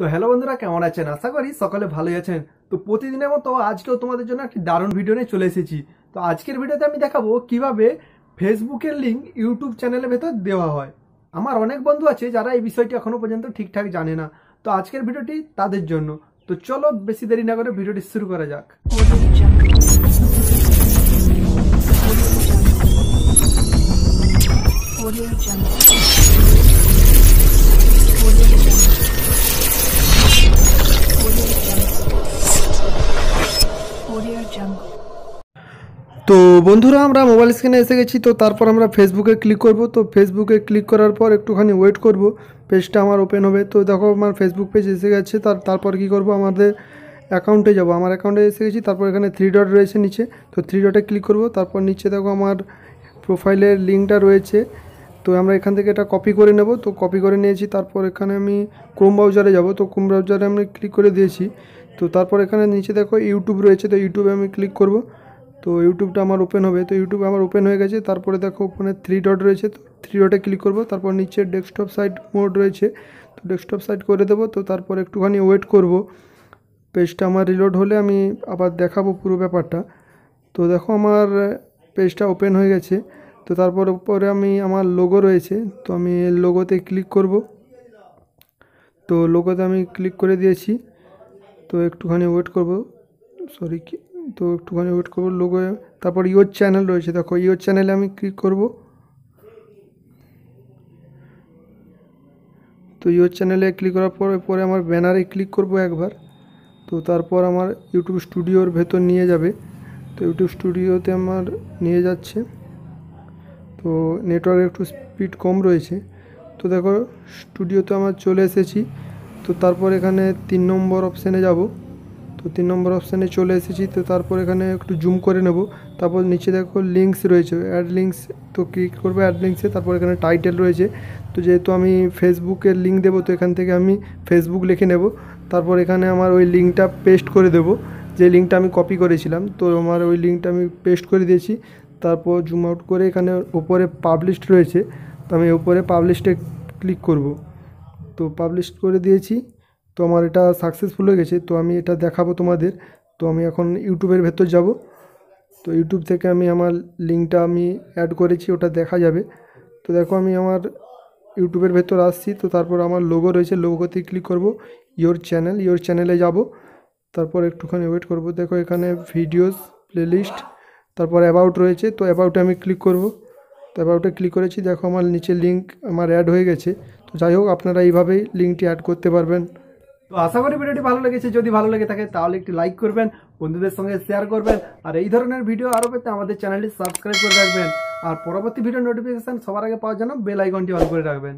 তো হ্যালো বন্ধুরা, কেমন আছেন? আশা করি সকলে ভালোই আছেন। তো প্রতিদিনের মতো আজকেও তোমাদের জন্য একটি দারুণ ভিডিও নিয়ে চলে এসেছি। তো আজকের ভিডিওতে আমি দেখাবো কীভাবে ফেসবুকের লিঙ্ক ইউটিউব চ্যানেলের ভেতর দেওয়া হয়। আমার অনেক বন্ধু আছে যারা এই বিষয়টি এখনও পর্যন্ত ঠিকঠাক জানে না। তো আজকের ভিডিওটি তাদের জন্য। তো চলো বেশি দেরি না করে ভিডিওটি শুরু করা যাক। Audio. তো বন্ধুরা, আমরা মোবাইল স্ক্রিনে এসে গেছি, তো তারপর আমরা ফেসবুকে ক্লিক করব। তো ফেসবুকে ক্লিক করার পর একটুখানি ওয়েট করব পেজটা আমার ওপেন হবে। তো দেখো, আমার ফেসবুক পেজ এসে গেছে, তার, তারপর কি করব, আমাদের অ্যাকাউন্টে যাব। আমার অ্যাকাউন্টে এসে গেছি, তারপর এখানে থ্রি ডট রয়েছে নিচে। তো থ্রি ডটে ক্লিক করব, তারপর নিচে দেখো আমার প্রোফাইলের লিঙ্কটা রয়েছে। তো আমরা এখান থেকে এটা কপি করে নেব। তো কপি করে নিয়েছি, তারপর এখানে আমি ক্রোম ব্রাউজারে যাব। তো ক্রোম ব্রাউজারে আমি ক্লিক করে দিয়েছি। তো তারপর এখানে নিচে দেখো ইউটিউব রয়েছে, তো ইউটিউবে আমি ক্লিক করব। তো ইউটিউবটা আমার ওপেন হবে। তো ইউটিউব আমার ওপেন হয়ে গেছে। তারপরে দেখো ওখানে থ্রি ডট রয়েছে। তো থ্রি ডটে ক্লিক করব। তারপর নিচে ডেস্কটপ সাইট মোড রয়েছে। তো ডেস্কটপ সাইট করে দেবো। তো তারপর একটুখানি ওয়েট করব। পেজটা আমার রিলোড হলে আমি আবার দেখাবো পুরো ব্যাপারটা। তো দেখো আমার পেজটা ওপেন হয়ে গেছে। তো তারপর উপরে আমি আমার লোগো রয়েছে। তো আমি লোগোতে ক্লিক করব। তো লোগোতে আমি ক্লিক করে দিয়েছি। তো একটুখানি ওয়েট করব। সরি তো একটুখানি ওয়েট করব লোগো তারপর ইয়োর চ্যানেল রয়েছে। দেখো ইয়োর চ্যানেলে আমি ক্লিক করব। তো ইয়োর চ্যানেলে ক্লিক করার পরে পরে আমার ব্যানারে ক্লিক করব একবার। তো তারপর আমার ইউটিউব স্টুডিওর ভেতর নিয়ে যাবে। তো ইউটিউব স্টুডিওতে আমার নিয়ে যাচ্ছে। তো নেটওয়ার্ক একটু স্পিড কম রয়েছে। তো দেখো স্টুডিওতে আমার চলে এসেছি। তো তারপর এখানে তিন নম্বর অপশানে যাব। তো তিন নম্বর অপশানে চলে এসেছি, তো তারপর এখানে একটু জুম করে নেব। তারপর নিচে দেখো লিঙ্কস রয়েছে অ্যাড লিঙ্কস তো ক্লিক করব অ্যাড লিঙ্কসে তারপর এখানে টাইটেল রয়েছে, তো যেহেতু আমি ফেসবুকের লিঙ্ক দেবো, তো এখান থেকে আমি ফেসবুক লিখে নেব। তারপর এখানে আমার ওই লিঙ্কটা পেস্ট করে দেবো, যে লিঙ্কটা আমি কপি করেছিলাম, তো আমার ওই লিঙ্কটা আমি পেস্ট করে দিয়েছি। তারপর জুম আউট করে এখানে ওপরে পাবলিশড রয়েছে, তো আমি ওপরে পাবলিশডে ক্লিক করব। তো পাবলিশ করে দিয়েছি তো আমার এটা সাকসেসফুল হয়ে গেছে, তো আমি এটা দেখাবো তোমাদের। তো আমি এখন ইউটিউবের ভেতর যাব। তো ইউটিউব থেকে আমি আমার লিঙ্কটা আমি অ্যাড করেছি, ওটা দেখা যাবে। তো দেখো আমি আমার ইউটিউবের ভেতর আসছি, তো তারপর আমার লোগো রয়েছে লোগোতে ক্লিক করব ইয়োর চ্যানেল ইয়োর চ্যানেলে যাব। তারপর একটুখানি ওয়েট করব, দেখো এখানে ভিডিওস প্লেলিস্ট তারপর অ্যাবাউট রয়েছে, তো অ্যাবাউটে আমি ক্লিক করব। তো অ্যাবাউটে ক্লিক করেছি, দেখো আমার নিচে লিঙ্ক আমার অ্যাড হয়ে গেছে। তো যাই হোক, আপনারা এইভাবেই লিঙ্কটি অ্যাড করতে পারবেন। তো আশা করি ভিডিওটি ভালো লেগেছে। যদি ভালো লেগে থাকে, তাহলে একটি লাইক করবেন, বন্ধুদের সঙ্গে শেয়ার করবেন, আর এই ধরনের ভিডিও আরও পেতে আমাদের চ্যানেলটি সাবস্ক্রাইব করে রাখবেন। আর পরবর্তী ভিডিও নোটিফিকেশান সবার আগে পাওয়ার জন্য বেল আইকনটি অন করে রাখবেন।